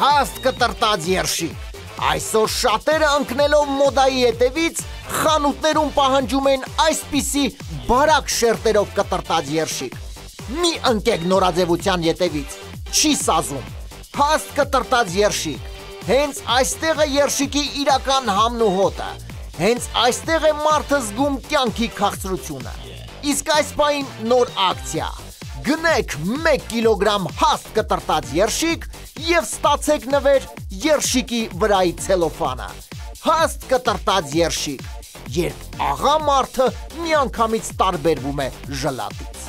հաստ կտրտած երշիկ։ Այսօր շատերը ընկնելով մոդայի հետևից խանութներում պահանջում են այսպիսի բարակ շերտերով կտրտած երշիկ։ Մի ընկեք նորաձևության ետևից, չի սազում։ Հաստ կտրտած երշիկ։ Հենց այստեղ է երշիկի իրական համն ու հոտը։ Հենց այստեղ է մարդը զգում կյանքի քաղցրությունը։ Իսկ այս պայն նոր ակցիա։ Գնեք 1 կիլոգրամ հաստ կտրտած երշիկ եւ ստացեք նվեր երշիկի վրայի ցելոֆանը։ Հաստ կտրտած երշիկ, երբ աղա մարդը միանգամից տարբերվում է ժլատից։